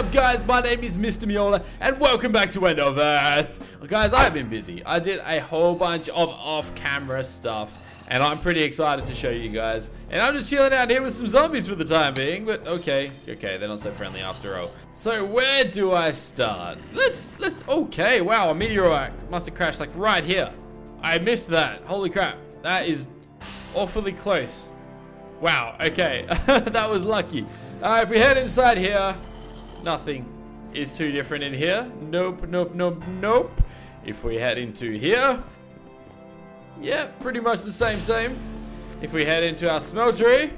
up, guys? My name is Mr. Meola and welcome back to End of Earth. Well, guys, I've been busy. I did a whole bunch of off-camera stuff, and I'm pretty excited to show you guys. And I'm just chilling out here with some zombies for the time being, but okay, okay, they're not so friendly after all. So where do I start? Let's, let's, okay, wow, a meteorite must have crashed like right here. I missed that. Holy crap, that is awfully close. Wow, okay, that was lucky. Uh, if we head inside here, nothing is too different in here. Nope, nope, nope, nope. If we head into here, yeah, pretty much the same, same. If we head into our smeltery,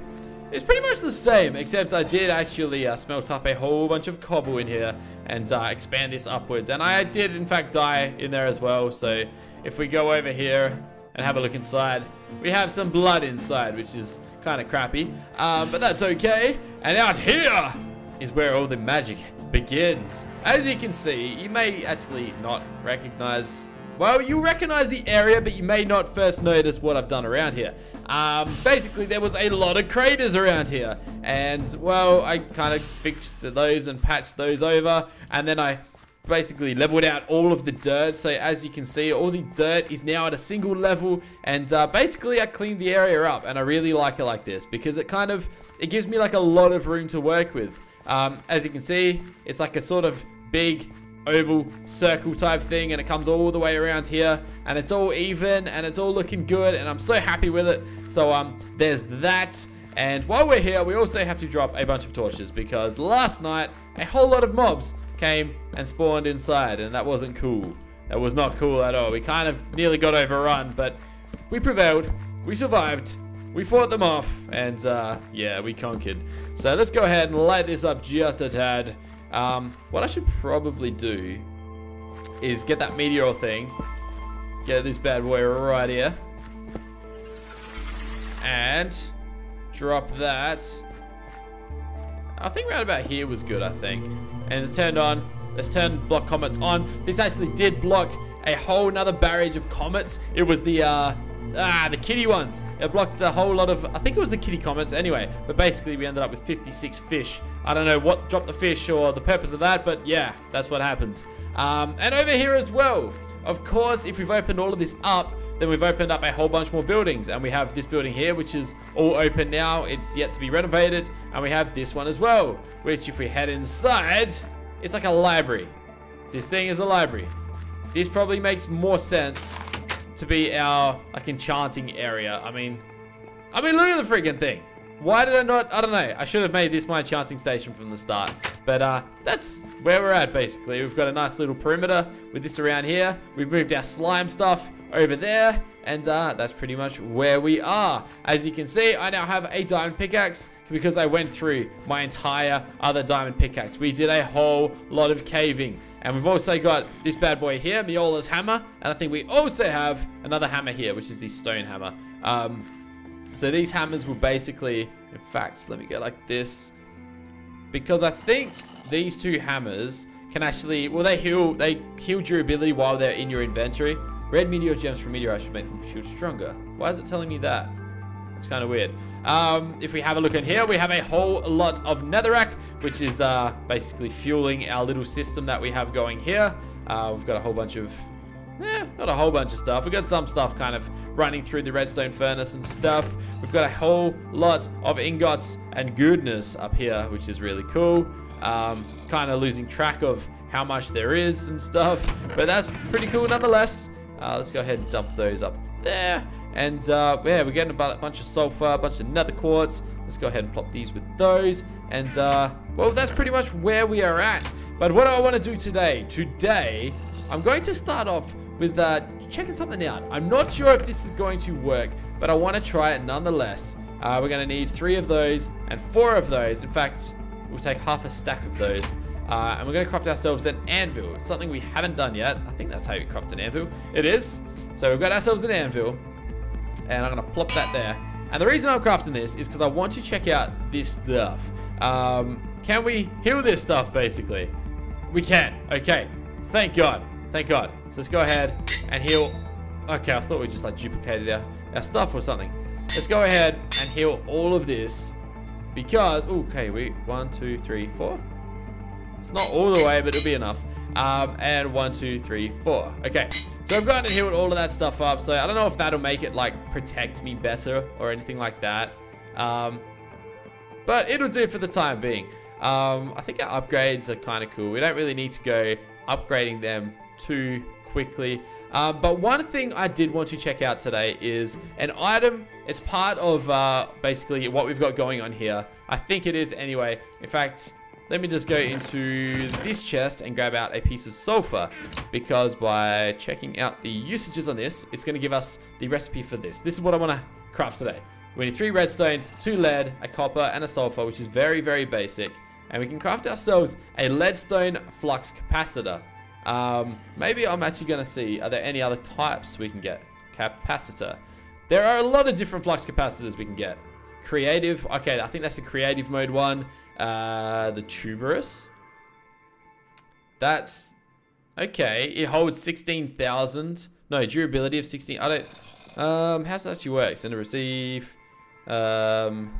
it's pretty much the same, except I did actually uh, smelt up a whole bunch of cobble in here and uh, expand this upwards. And I did, in fact, die in there as well. So if we go over here and have a look inside, we have some blood inside, which is kind of crappy. Um, but that's okay. And out here is where all the magic begins. As you can see, you may actually not recognize well, you recognize the area, but you may not first notice what I've done around here. Um, basically, there was a lot of craters around here. And, well, I kind of fixed those and patched those over. And then I basically leveled out all of the dirt. So, as you can see, all the dirt is now at a single level. And, uh, basically, I cleaned the area up. And I really like it like this because it kind of, it gives me, like, a lot of room to work with. Um, as you can see, it's like a sort of big oval circle type thing and it comes all the way around here and it's all even and it's all looking good and I'm so happy with it. So um there's that and while we're here we also have to drop a bunch of torches because last night a whole lot of mobs came and spawned inside and that wasn't cool. That was not cool at all. We kind of nearly got overrun but we prevailed. We survived we fought them off and uh yeah we conquered so let's go ahead and light this up just a tad um, what I should probably do is get that meteor thing. Get this bad boy right here. And drop that. I think right about here was good, I think. And it's turned on. Let's turn block comets on. This actually did block a whole nother barrage of comets. It was the, uh, Ah, the kitty ones. It blocked a whole lot of, I think it was the kitty comets anyway. But basically we ended up with 56 fish. I don't know what dropped the fish or the purpose of that, but yeah, that's what happened. Um, and over here as well. Of course, if we've opened all of this up, then we've opened up a whole bunch more buildings. And we have this building here, which is all open now. It's yet to be renovated. And we have this one as well, which if we head inside, it's like a library. This thing is a library. This probably makes more sense to be our like enchanting area. I mean, I mean, look at the freaking thing. Why did I not? I don't know. I should have made this my enchanting station from the start. But uh, that's where we're at, basically. We've got a nice little perimeter with this around here. We've moved our slime stuff over there. And uh, that's pretty much where we are. As you can see, I now have a diamond pickaxe because I went through my entire other diamond pickaxe. We did a whole lot of caving. And we've also got this bad boy here, Meola's hammer. And I think we also have another hammer here, which is the stone hammer. Um, so these hammers will basically, in fact, let me go like this. Because I think these two hammers can actually, well, they heal, they heal durability while they're in your inventory. Red meteor gems from meteorite should make them shield stronger. Why is it telling me that? It's kind of weird. Um, if we have a look in here, we have a whole lot of netherrack, which is uh, basically fueling our little system that we have going here. Uh, we've got a whole bunch of Eh, not a whole bunch of stuff. We've got some stuff kind of running through the redstone furnace and stuff. We've got a whole lot of ingots and goodness up here, which is really cool. Um, kind of losing track of how much there is and stuff, but that's pretty cool nonetheless. Uh, let's go ahead and dump those up there. And uh, yeah, we're getting a bunch of sulfur, a bunch of nether quartz. Let's go ahead and plop these with those. And uh, well, that's pretty much where we are at. But what do I want to do today, today, I'm going to start off with uh, checking something out. I'm not sure if this is going to work, but I want to try it nonetheless. Uh, we're going to need three of those and four of those. In fact, we'll take half a stack of those. Uh, and we're going to craft ourselves an anvil. Something we haven't done yet. I think that's how you craft an anvil. It is. So we've got ourselves an anvil. And I'm to plop that there. And the reason I'm crafting this is because I want to check out this stuff. Um, can we heal this stuff, basically? We can. Okay. Thank God. Thank God. So let's go ahead and heal. Okay, I thought we just like duplicated our, our stuff or something. Let's go ahead and heal all of this because, okay, we, one, two, three, four. It's not all the way, but it'll be enough. Um, and one, two, three, four. Okay, so I've gotten to healed all of that stuff up. So I don't know if that'll make it like protect me better or anything like that. Um, but it'll do for the time being. Um, I think our upgrades are kind of cool. We don't really need to go upgrading them too quickly. Um, but one thing I did want to check out today is an item. It's part of uh, basically what we've got going on here. I think it is anyway. In fact, let me just go into this chest and grab out a piece of sulfur because by checking out the usages on this, it's going to give us the recipe for this. This is what I want to craft today. We need three redstone, two lead, a copper, and a sulfur, which is very, very basic. And we can craft ourselves a leadstone flux capacitor. Um, maybe I'm actually going to see, are there any other types we can get? Capacitor. There are a lot of different flux capacitors we can get. Creative, okay, I think that's the creative mode one. Uh, the tuberous. That's, okay, it holds 16,000. No, durability of 16, I don't, um, how's that actually work? Send and receive. Um,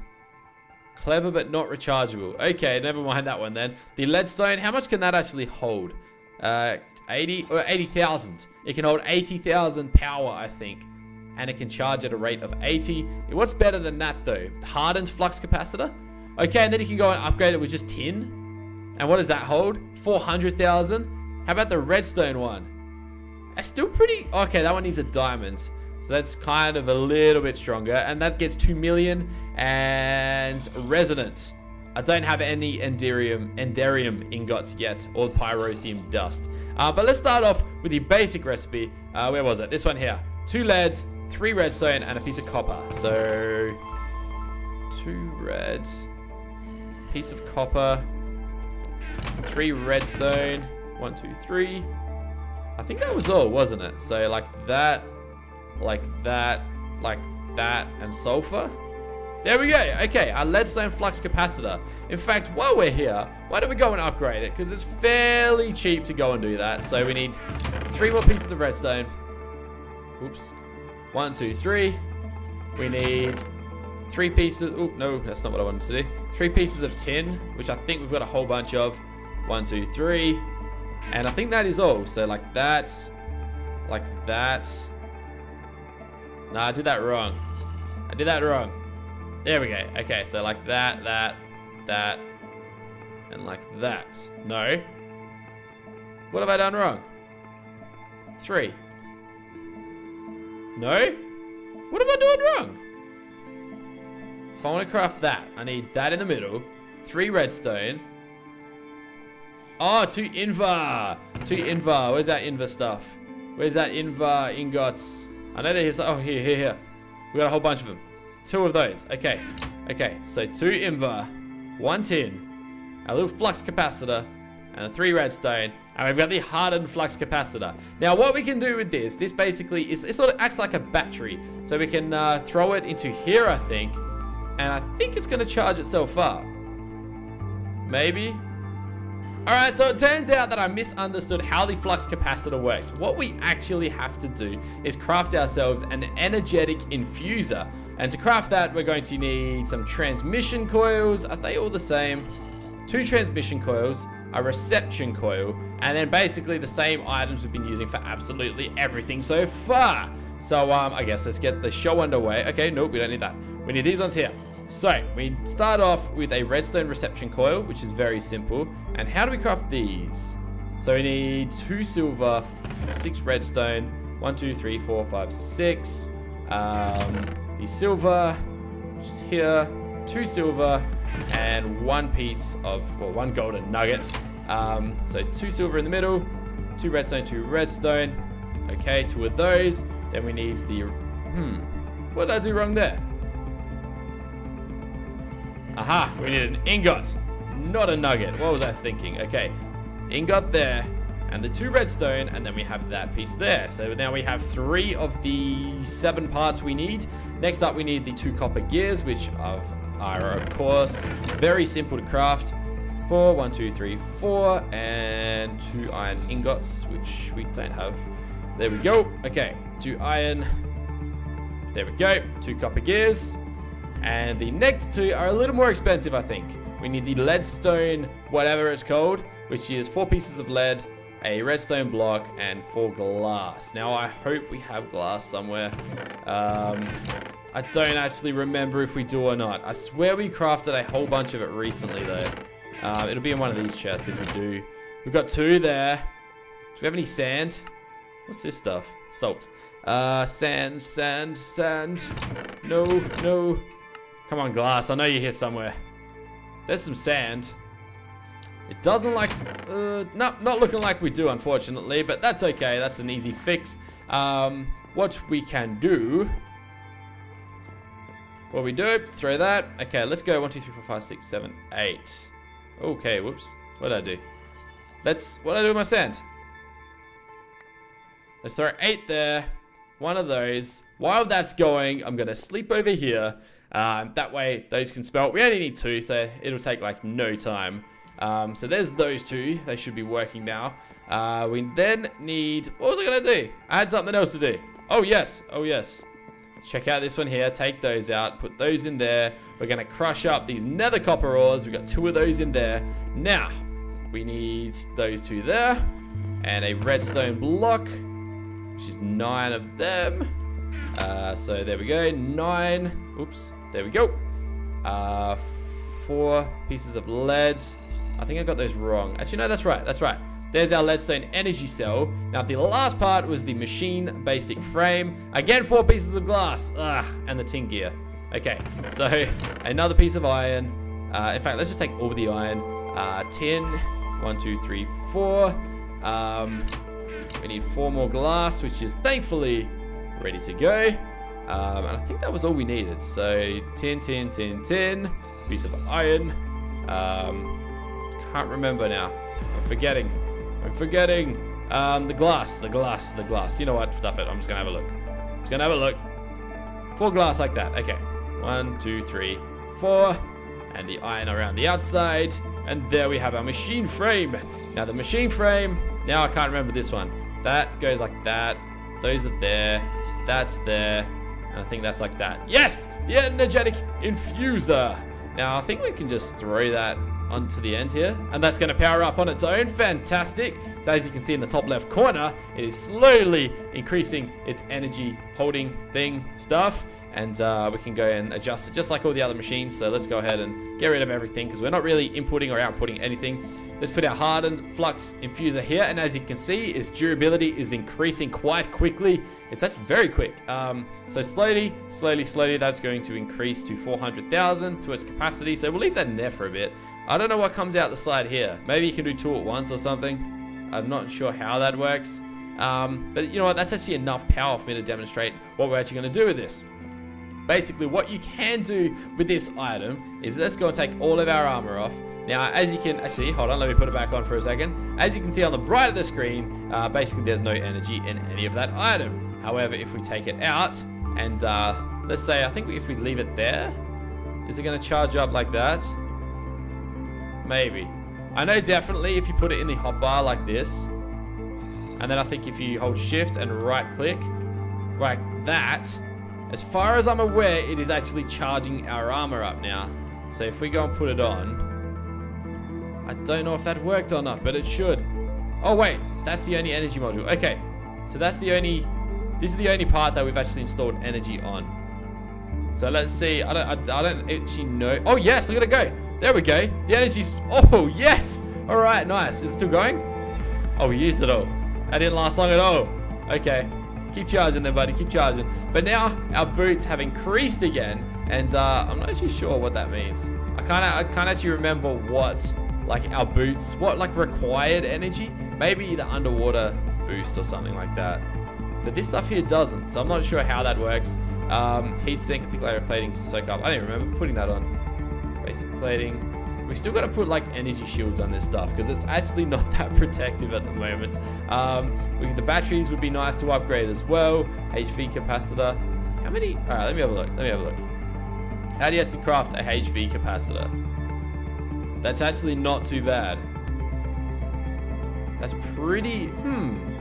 clever but not rechargeable. Okay, never mind that one then. The leadstone, how much can that actually hold? Uh, 80 or 80,000. It can hold 80,000 power, I think. And it can charge at a rate of 80. What's better than that though? Hardened flux capacitor? Okay, and then you can go and upgrade it with just tin. And what does that hold? 400,000. How about the redstone one? That's still pretty... Okay, that one needs a diamond. So that's kind of a little bit stronger. And that gets 2 million and resonance. I don't have any enderium, enderium ingots yet or pyrotheum dust. Uh, but let's start off with the basic recipe. Uh, where was it? This one here. Two lead, three redstone, and a piece of copper. So two reds, piece of copper, three redstone, one, two, three. I think that was all, wasn't it? So like that, like that, like that, and sulfur. There we go. Okay, our leadstone flux capacitor. In fact, while we're here, why don't we go and upgrade it? Because it's fairly cheap to go and do that. So we need three more pieces of redstone. Oops. One, two, three. We need three pieces. Oh, no, that's not what I wanted to do. Three pieces of tin, which I think we've got a whole bunch of. One, two, three. And I think that is all. So like that, like that, Nah, I did that wrong. I did that wrong. There we go. Okay, so like that, that, that, and like that. No. What have I done wrong? Three. No? What am I doing wrong? If I want to craft that, I need that in the middle. Three redstone. Oh, two invar. Two invar. Where's that invar stuff? Where's that invar ingots? I know that he's, oh, here, here, here. We got a whole bunch of them. Two of those. Okay. Okay, so two Invar, one tin, a little flux capacitor, and a three redstone. And we've got the hardened flux capacitor. Now, what we can do with this, this basically is, it sort of acts like a battery. So we can uh, throw it into here, I think. And I think it's going to charge itself up. Maybe. Alright, so it turns out that I misunderstood how the flux capacitor works. What we actually have to do is craft ourselves an energetic infuser. And to craft that, we're going to need some transmission coils. Are they all the same? Two transmission coils, a reception coil, and then basically the same items we've been using for absolutely everything so far. So um, I guess let's get the show underway. Okay, nope, we don't need that. We need these ones here. So, we start off with a redstone reception coil, which is very simple. And how do we craft these? So we need two silver, six redstone, one, two, three, four, five, six. Um, the silver, which is here, two silver, and one piece of, well, one golden nugget. Um, so two silver in the middle, two redstone, two redstone. Okay, two of those. Then we need the, hmm, what did I do wrong there? Aha, we need an ingot, not a nugget. What was I thinking? Okay, ingot there, and the two redstone, and then we have that piece there. So now we have three of the seven parts we need. Next up, we need the two copper gears, which are, of course, very simple to craft. Four, one, two, three, four, and two iron ingots, which we don't have. There we go. Okay, two iron. There we go. Two copper gears. And the next two are a little more expensive, I think. We need the leadstone, whatever it's called, which is four pieces of lead, a redstone block, and four glass. Now, I hope we have glass somewhere. Um, I don't actually remember if we do or not. I swear we crafted a whole bunch of it recently, though. Um, it'll be in one of these chests if we do. We've got two there. Do we have any sand? What's this stuff? Salt. Uh, sand, sand, sand. No, no. Come on, glass. I know you're here somewhere. There's some sand. It doesn't like, uh, no, not looking like we do, unfortunately, but that's okay. That's an easy fix. Um, what we can do, what we do, throw that. Okay, let's go. One, two, three, four, five, six, seven, eight. Okay, whoops. What did I do? Let's, what did I do with my sand? Let's throw eight there. One of those. While that's going, I'm going to sleep over here. Um, that way, those can spell. We only need two, so it'll take like no time. Um, so there's those two. They should be working now. Uh, we then need... What was I going to do? I had something else to do. Oh, yes. Oh, yes. Check out this one here. Take those out. Put those in there. We're going to crush up these nether copper ores. We've got two of those in there. Now, we need those two there. And a redstone block, which is nine of them. Uh, so there we go. Nine. Oops. There we go. Uh, four pieces of lead. I think I got those wrong. Actually, no, that's right. That's right. There's our leadstone energy cell. Now, the last part was the machine basic frame. Again, four pieces of glass. Ugh, and the tin gear. Okay, so another piece of iron. Uh, in fact, let's just take all the iron. Uh, tin. One, two, three, four. Um, we need four more glass, which is thankfully ready to go. Um, and I think that was all we needed. So tin, tin, tin, tin. Piece of iron. Um, can't remember now. I'm forgetting. I'm forgetting. Um, the glass, the glass, the glass. You know what? Stuff it. I'm just gonna have a look. Just gonna have a look. Four glass like that. Okay. One, two, three, four. And the iron around the outside. And there we have our machine frame. Now the machine frame. Now I can't remember this one. That goes like that. Those are there. That's there. And I think that's like that. Yes! The energetic infuser. Now I think we can just throw that onto the end here. And that's going to power up on its own. Fantastic. So as you can see in the top left corner, it is slowly increasing its energy holding thing stuff. And uh, we can go and adjust it just like all the other machines. So let's go ahead and get rid of everything because we're not really inputting or outputting anything. Let's put our hardened flux infuser here. And as you can see, its durability is increasing quite quickly. It's actually very quick. Um, so slowly, slowly, slowly, that's going to increase to 400,000 to its capacity. So we'll leave that in there for a bit. I don't know what comes out the side here. Maybe you can do two at once or something. I'm not sure how that works. Um, but you know what? That's actually enough power for me to demonstrate what we're actually going to do with this. Basically, what you can do with this item is let's go and take all of our armor off. Now, as you can, actually, hold on, let me put it back on for a second. As you can see on the right of the screen, uh, basically there's no energy in any of that item. However, if we take it out and uh, let's say, I think if we leave it there, is it going to charge up like that? Maybe. I know definitely if you put it in the hotbar like this, and then I think if you hold shift and right click, like that, as far as I'm aware, it is actually charging our armor up now. So if we go and put it on, I don't know if that worked or not, but it should. Oh wait, that's the only energy module. Okay, so that's the only, this is the only part that we've actually installed energy on. So let's see, I don't, I, I don't actually know. Oh yes, look at it go. There we go. The energy's, oh yes. All right, nice. Is it still going? Oh, we used it all. That didn't last long at all. Okay. Keep charging there, buddy. Keep charging. But now our boots have increased again, and uh, I'm not actually sure what that means. I can't. I can't actually remember what like our boots, what like required energy. Maybe the underwater boost or something like that. But this stuff here doesn't, so I'm not sure how that works. Um, heat sink, I think layer plating to soak up. I don't remember putting that on. Basic plating. We still got to put like energy shields on this stuff because it's actually not that protective at the moment. Um, we, the batteries would be nice to upgrade as well. HV capacitor. How many? All right, let me have a look. Let me have a look. How do you actually craft a HV capacitor? That's actually not too bad. That's pretty, hmm.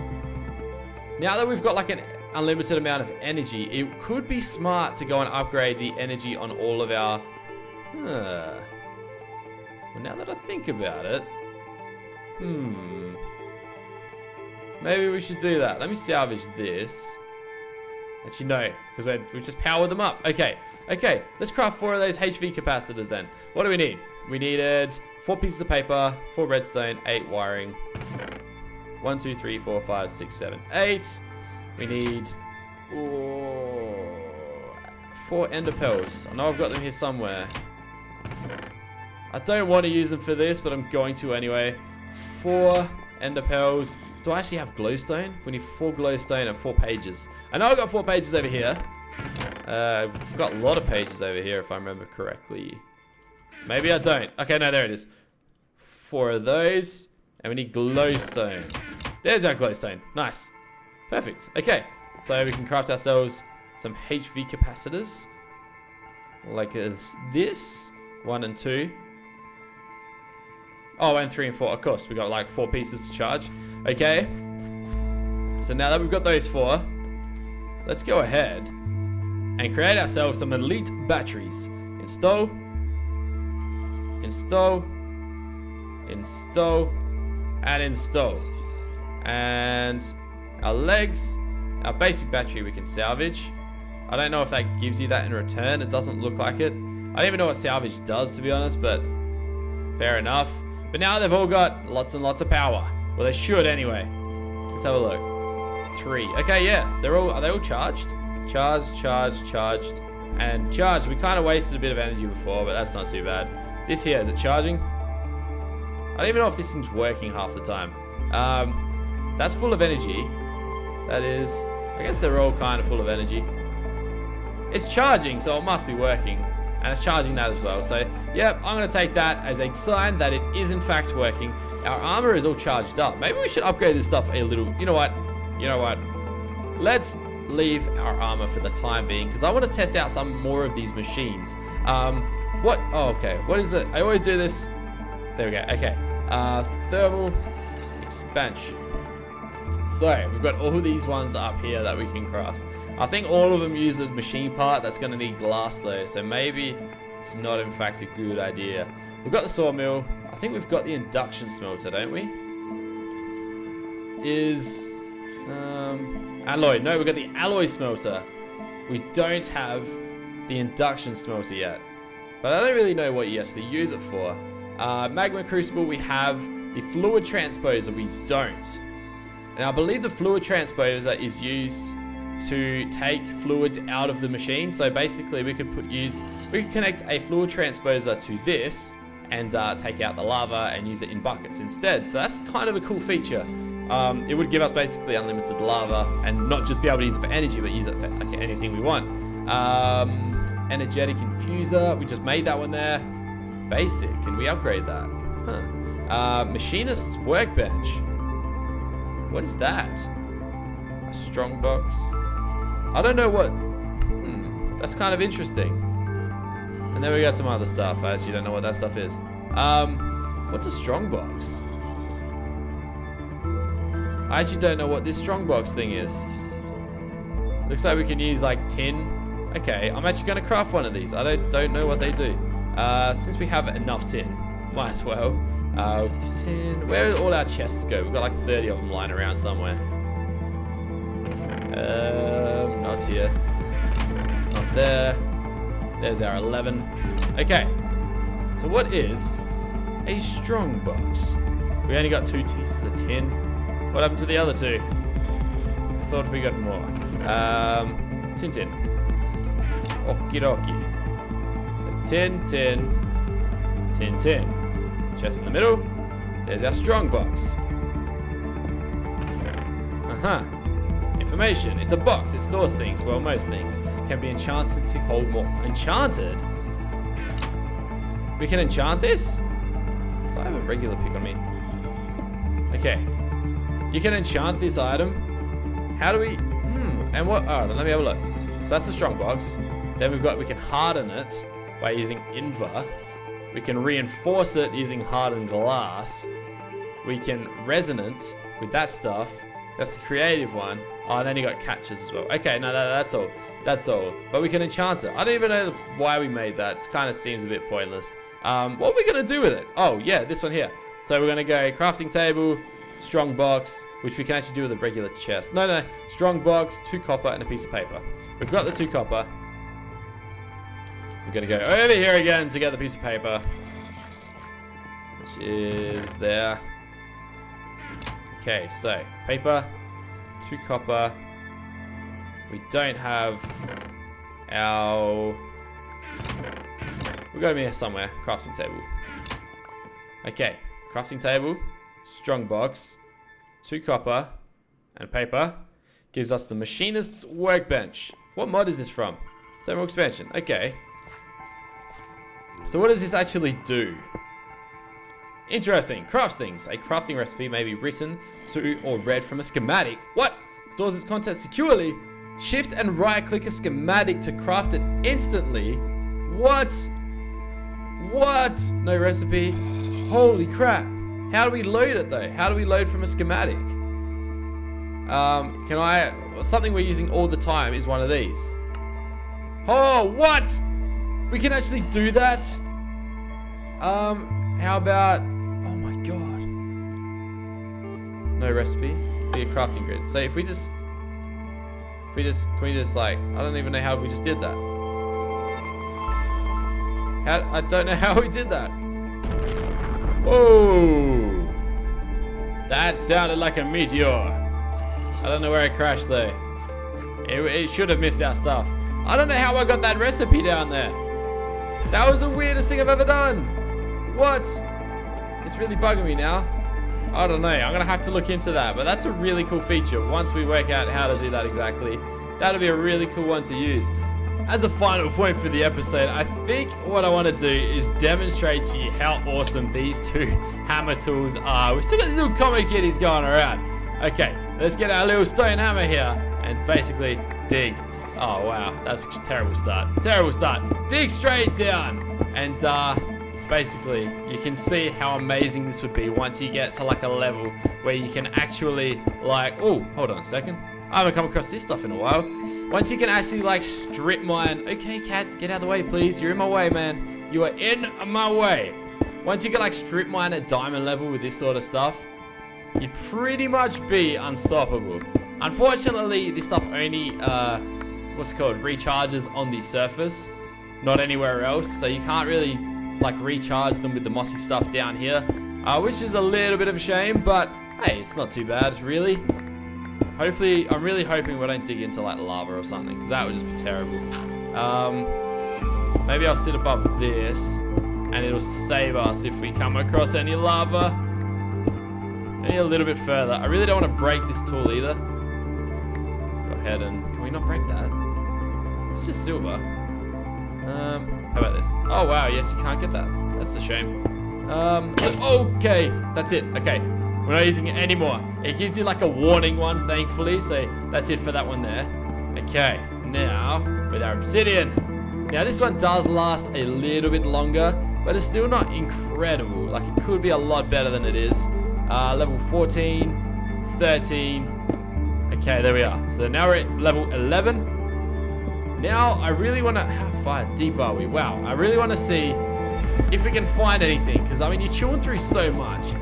Now that we've got like an unlimited amount of energy, it could be smart to go and upgrade the energy on all of our, huh. Well, now that I think about it, hmm. Maybe we should do that. Let me salvage this. Actually, no, because we just powered them up. Okay, okay, let's craft four of those HV capacitors then. What do we need? We needed four pieces of paper, four redstone, eight wiring. One, two, three, four, five, six, seven, eight. We need oh, four ender pearls. I know I've got them here somewhere. I don't want to use them for this, but I'm going to anyway. Four ender pearls. Do I actually have glowstone? We need four glowstone and four pages. I know I've got four pages over here. Uh, I've got a lot of pages over here if I remember correctly. Maybe I don't. Okay, no, there it is. Four of those. And we need glowstone. There's our glowstone. Nice. Perfect. Okay, so we can craft ourselves some HV capacitors. Like this. One and two. Oh, and three and four. Of course, we got like four pieces to charge. Okay. So now that we've got those four, let's go ahead and create ourselves some elite batteries. Install. Install. Install. And install. And our legs, our basic battery we can salvage. I don't know if that gives you that in return. It doesn't look like it. I don't even know what salvage does, to be honest, but fair enough. But now they've all got lots and lots of power. Well, they should anyway. Let's have a look. Three. Okay, yeah. They're all, are they all charged? Charged, charged, charged, and charged. We kind of wasted a bit of energy before, but that's not too bad. This here, is it charging? I don't even know if this thing's working half the time. Um, that's full of energy. That is, I guess they're all kind of full of energy. It's charging, so it must be working and it's charging that as well. So, yep, I'm going to take that as a sign that it is in fact working. Our armor is all charged up. Maybe we should upgrade this stuff a little. You know what? You know what? Let's leave our armor for the time being because I want to test out some more of these machines. Um, what? Oh, okay. What is it? I always do this. There we go. Okay. Uh, thermal expansion. So, we've got all these ones up here that we can craft. I think all of them use a machine part that's going to need glass though, so maybe it's not in fact a good idea. We've got the sawmill. I think we've got the induction smelter, don't we? Is um, alloy. No, we've got the alloy smelter. We don't have the induction smelter yet. But I don't really know what you actually use it for. Uh, magma crucible, we have the fluid transposer, we don't. And I believe the fluid transposer is used to take fluids out of the machine. So basically we could put use, we could connect a fluid transposer to this and uh, take out the lava and use it in buckets instead. So that's kind of a cool feature. Um, it would give us basically unlimited lava and not just be able to use it for energy, but use it for like anything we want. Um, energetic infuser, we just made that one there. Basic, can we upgrade that? Huh. Uh, machinist's workbench. What is that? A strong box. I don't know what... Hmm, that's kind of interesting. And then we got some other stuff. I actually don't know what that stuff is. Um, what's a strong box? I actually don't know what this strong box thing is. Looks like we can use like tin. Okay, I'm actually going to craft one of these. I don't, don't know what they do. Uh, since we have enough tin, might as well. Uh, tin. Where do all our chests go? We've got like 30 of them lying around somewhere. Um, here. Not there. There's our 11. Okay. So what is a strong box? We only got two pieces of tin. What happened to the other two? Thought we got more. Um, tin tin. Okie dokie. So tin, tin, tin, tin. Chest in the middle. There's our strong box. Uh-huh. Information. It's a box. It stores things. Well, most things can be enchanted to hold more. Enchanted? We can enchant this? Do I have a regular pick on me? Okay. You can enchant this item. How do we... Hmm. And what... Alright, let me have a look. So that's the strong box. Then we've got... We can harden it by using Invar. We can reinforce it using hardened glass. We can resonate with that stuff. That's the creative one. Oh, and then you got catches as well. Okay, no, that, that's all. That's all. But we can enchant it. I don't even know why we made that. It kind of seems a bit pointless. Um, what are we going to do with it? Oh, yeah, this one here. So we're going to go crafting table, strong box, which we can actually do with a regular chest. No, no, strong box, two copper, and a piece of paper. We've got the two copper. We're going to go over here again to get the piece of paper, which is there. Okay, so paper, two copper. We don't have our... We've got to be here somewhere. Crafting table. Okay, crafting table, strong box, two copper, and paper. Gives us the machinist's workbench. What mod is this from? Thermal expansion. Okay. So what does this actually do? Interesting. Crafts things. A crafting recipe may be written to or read from a schematic. What? Stores its content securely. Shift and right click a schematic to craft it instantly. What? What? No recipe. Holy crap. How do we load it though? How do we load from a schematic? Um, can I, something we're using all the time is one of these. Oh, what? We can actually do that? Um, how about, No recipe, be a crafting grid. So if we just, if we just, can we just like, I don't even know how we just did that. How, I don't know how we did that. Whoa. That sounded like a meteor. I don't know where it crashed though. It, it should have missed our stuff. I don't know how I got that recipe down there. That was the weirdest thing I've ever done. What? It's really bugging me now. I don't know. I'm going to have to look into that. But that's a really cool feature. Once we work out how to do that exactly, that'll be a really cool one to use. As a final point for the episode, I think what I want to do is demonstrate to you how awesome these two hammer tools are. We've still got these little comic kitties going around. Okay, let's get our little stone hammer here and basically dig. Oh, wow. That's a terrible start. Terrible start. Dig straight down. And uh, basically, you can see how amazing this would be once you get to like a level where you can actually like... Oh, hold on a second. I haven't come across this stuff in a while. Once you can actually like strip mine. Okay, cat, get out of the way, please. You're in my way, man. You are in my way. Once you can like strip mine at diamond level with this sort of stuff, you'd pretty much be unstoppable. Unfortunately, this stuff only, uh, what's it called, recharges on the surface, not anywhere else. So you can't really like recharge them with the mossy stuff down here, uh, which is a little bit of a shame, but hey, it's not too bad, really. Hopefully, I'm really hoping we don't dig into like lava or something, because that would just be terrible. Um, maybe I'll sit above this, and it'll save us if we come across any lava. Maybe a little bit further. I really don't want to break this tool either. Let's go ahead and... Can we not break that? It's just silver. Um, how about this? Oh, wow. Yes, you can't get that. That's a shame. Um, okay. That's it. Okay. We're not using it anymore. It gives you like a warning one, thankfully. So that's it for that one there. Okay. Now, with our obsidian. Now, this one does last a little bit longer, but it's still not incredible. Like, it could be a lot better than it is. Uh, level 14, 13. Okay, there we are. So now we're at level 11. Now, I really want to... How far deep are we? Wow. I really want to see if we can find anything. Because, I mean, you're chewing through so much.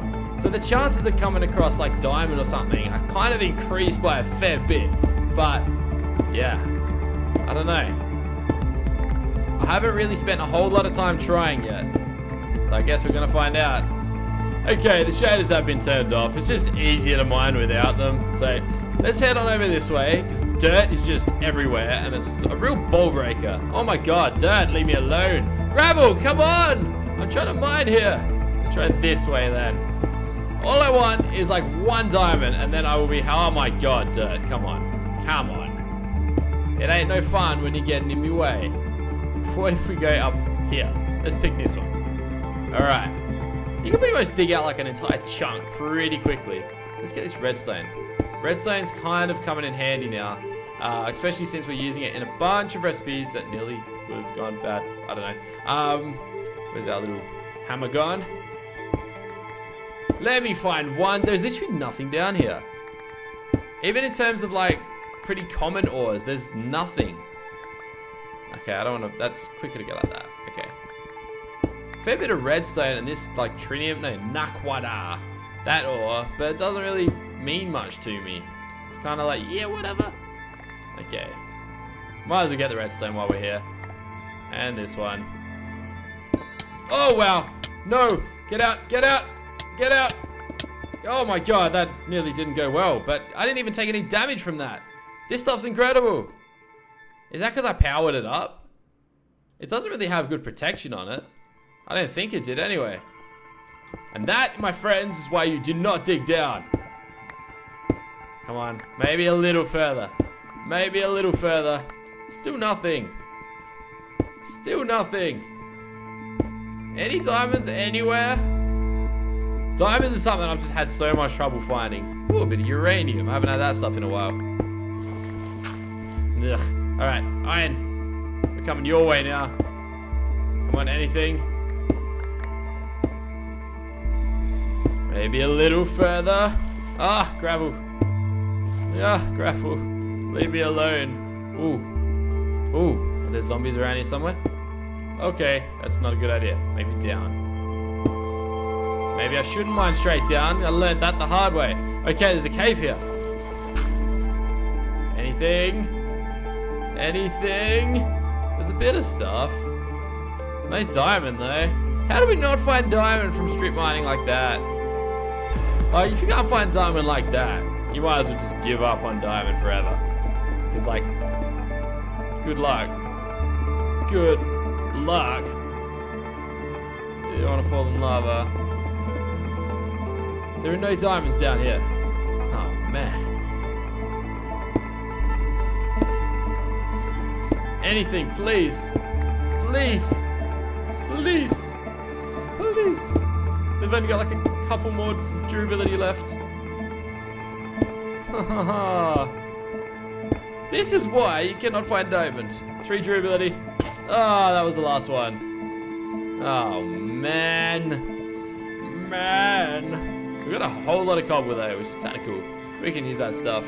So the chances of coming across, like, diamond or something are kind of increased by a fair bit. But, yeah. I don't know. I haven't really spent a whole lot of time trying yet. So I guess we're going to find out. Okay, the shaders have been turned off. It's just easier to mine without them. So let's head on over this way because dirt is just everywhere and it's a real ball breaker. Oh my god, dirt, leave me alone. Gravel, come on! I'm trying to mine here. Let's try this way then. All I want is like one diamond and then I will be, oh my god, dirt, come on. Come on. It ain't no fun when you're getting in my way. What if we go up here? Let's pick this one. All right. You can pretty much dig out like an entire chunk pretty quickly. Let's get this redstone. Redstone's kind of coming in handy now, uh, especially since we're using it in a bunch of recipes that nearly would have gone bad. I don't know. Um, where's our little hammer gone? Let me find one. There's literally nothing down here. Even in terms of like pretty common ores, there's nothing. Okay, I don't want to. That's quicker to get like that. Okay. Fair bit of redstone and this like trinium, no, naquadah, that ore, but it doesn't really mean much to me. It's kind of like, yeah, whatever. Okay. Might as well get the redstone while we're here. And this one. Oh, wow. No. Get out. Get out. Get out. Oh my god, that nearly didn't go well. But I didn't even take any damage from that. This stuff's incredible. Is that because I powered it up? It doesn't really have good protection on it. I don't think it did anyway. And that, my friends, is why you do not dig down. Come on. Maybe a little further. Maybe a little further. Still nothing. Still nothing. Any diamonds anywhere? Diamonds is something I've just had so much trouble finding. Ooh, a bit of uranium. I haven't had that stuff in a while. Ugh. Alright, iron. We're coming your way now. Come on, anything. Maybe a little further. Ah, gravel. Yeah, gravel. Leave me alone. Ooh. Ooh. Are there zombies around here somewhere? Okay, that's not a good idea. Maybe down. Maybe I shouldn't mine straight down. I learned that the hard way. Okay, there's a cave here. Anything? Anything? There's a bit of stuff. No diamond though. How do we not find diamond from strip mining like that? If you can't find diamond like that, you might as well just give up on diamond forever. Because like, good luck. Good luck. You don't want to fall in lava. Uh? There are no diamonds down here. Oh, man. Anything, please. Please. Please. Please. They've only got like a couple more durability left. this is why you cannot find diamonds. Three durability. Ah, oh, that was the last one. Oh, man. Man. We got a whole lot of cobble there, which is kind of cool. We can use that stuff.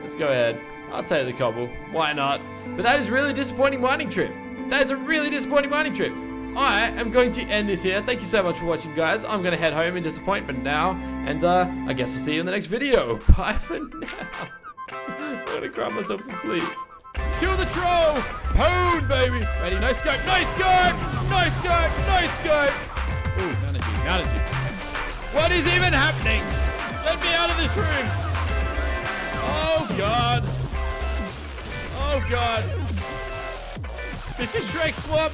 Let's go ahead. I'll take the cobble. Why not? But that is really disappointing mining trip. That is a really disappointing mining trip. I am going to end this here. Thank you so much for watching, guys. I'm going to head home in disappointment now. And uh, I guess I'll see you in the next video. Bye for now. I'm going to cry myself to sleep. Kill the troll! Hone, baby! Ready? No scope! No scope! No scope! No scope! Ooh, energy, energy. What is even happening? Let me out of this room! Oh, God. Oh, God. This is Shrek Swamp.